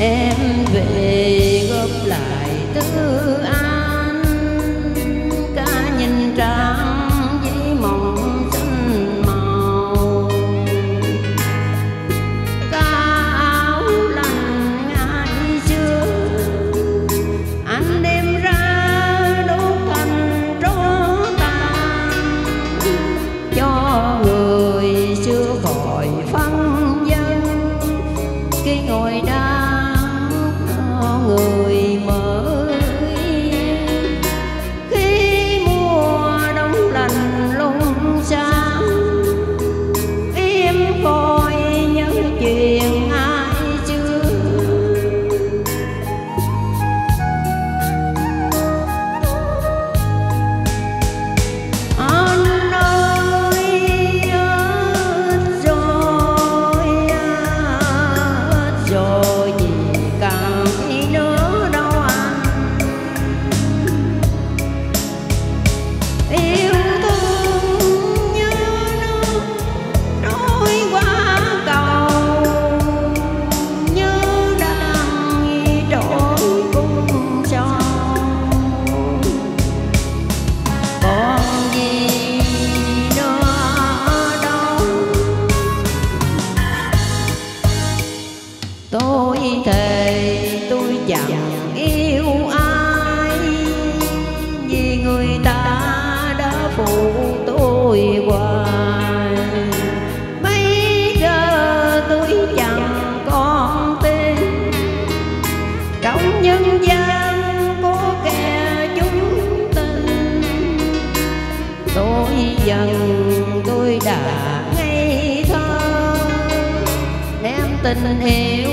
em về góp lại tư an. Cả nhìn trắng với mộng xanh màu. Ca áo lành ngày xưa anh đem ra đốt thành tro tàn. Cho người xưa khỏi phân dân, khi ngồi đang người trôi qua mấy giờ tôi chẳng còn tin trong nhân gian có kẻ chúng tình. Tôi dần tôi đã ngây thơ em tình yêu